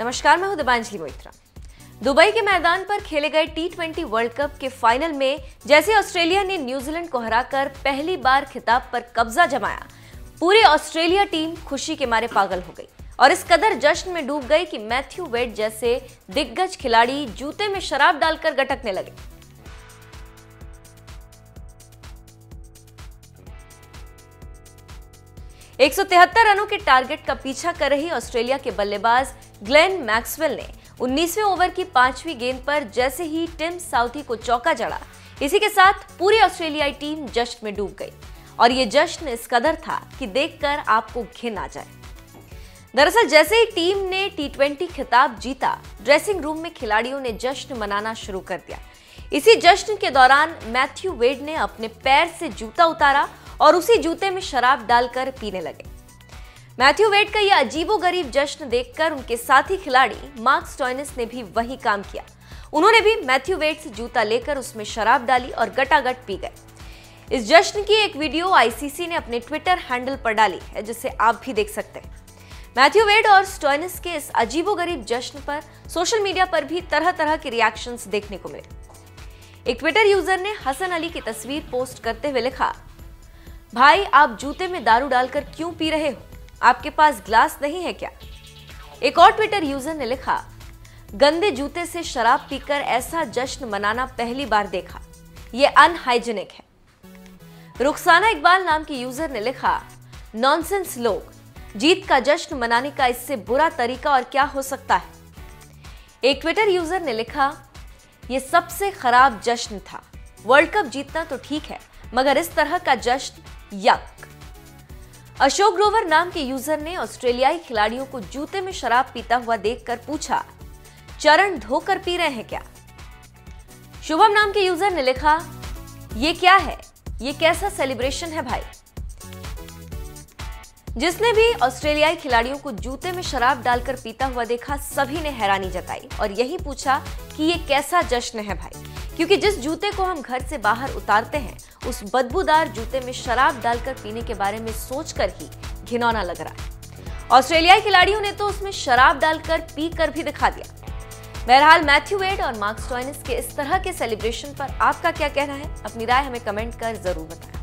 नमस्कार, मैं हूँ दिबांजलि मोइत्रा। दुबई के मैदान पर खेले गए टी ट्वेंटी वर्ल्ड कप के फाइनल में जैसे ऑस्ट्रेलिया ने न्यूजीलैंड को हराकर पहली बार खिताब पर कब्जा जमाया, पूरी ऑस्ट्रेलिया टीम खुशी के मारे पागल हो गई और इस कदर जश्न में डूब गई कि मैथ्यू वेट जैसे दिग्गज खिलाड़ी जूते में शराब डालकर गटकने लगे। एक रनों के टारगेट का पीछा कर रही ऑस्ट्रेलिया के बल्लेबाज ग्लेन मैक्सवेल ने 19वें ओवर की पांचवी गेंद पर जैसे ही टिम साउथी को चौका जड़ा, इसी के साथ पूरी ऑस्ट्रेलियाई टीम जश्न में डूब गई। और ये जश्न इस कदर था कि देखकर आपको घिन आ जाए। दरअसल जैसे ही टीम ने टी खिताब जीता, ड्रेसिंग रूम में खिलाड़ियों ने जश्न मनाना शुरू कर दिया। इसी जश्न के दौरान मैथ्यू वेड ने अपने पैर से जूता उतारा और उसी जूते में शराब डालकर पीने लगे। मैथ्यू वेट का यह अजीबो गरीब जश्न देखकर उनके साथी खिलाड़ी मार्क स्टॉइनिस ने भी वही काम किया। उन्होंने भी मैथ्यू वेट से जूता लेकर उसमें शराब डाली और गटागट पी गए। इस जश्न की एक वीडियो आईसीसी ने अपने ट्विटर हैंडल पर डाली है, जिसे आप भी देख सकते हैं। मैथ्यू वेड और स्टोइनिस के इस अजीबो गरीब जश्न पर सोशल मीडिया पर भी तरह तरह के रिएक्शंस देखने को मिले। एक ट्विटर यूज़र ने हसन अली की तस्वीर पोस्ट करते हुए लिखा भाई, आप जूते में दारू डालकर क्यों पी रहे हो? आपके पास ग्लास नहीं है क्या? एक और ट्विटर यूज़र ने लिखा, गंदे जूते से शराब पीकर ऐसा जश्न मनाना पहली बार देखा। यह अनहाइजेनिक है. रुखसाना इकबाल नाम के यूज़र ने लिखा नॉनसेंस लोग। जीत का जश्न मनाने का इससे बुरा तरीका और क्या हो सकता है? एक ट्विटर यूज़र ने लिखा यह सबसे खराब जश्न था। वर्ल्ड कप जीतना तो ठीक है, मगर इस तरह का जश्न यक अशोक ग्रोवर नाम के यूज़र ने ऑस्ट्रेलियाई खिलाड़ियों को जूते में शराब पीता हुआ देखकर पूछा, चरण धोकर पी रहे हैं क्या? शुभम नाम के यूज़र ने लिखा, ये क्या है? ये कैसा सेलिब्रेशन है भाई? जिसने भी ऑस्ट्रेलियाई खिलाड़ियों को जूते में शराब डालकर पीता हुआ देखा, सभी ने हैरानी जताई और यही पूछा कि ये कैसा जश्न है भाई? क्योंकि जिस जूते को हम घर से बाहर उतारते हैं, उस बदबूदार जूते में शराब डालकर पीने के बारे में सोचकर ही घिनौना लग रहा है। ऑस्ट्रेलियाई खिलाड़ियों ने तो उसमें शराब डालकर पी कर भी दिखा दिया। बहरहाल, मैथ्यू वेड और मार्क्स टॉइनिस के इस तरह के सेलिब्रेशन पर आपका क्या कहना है? अपनी राय हमें कमेंट कर ज़रूर बताएँ।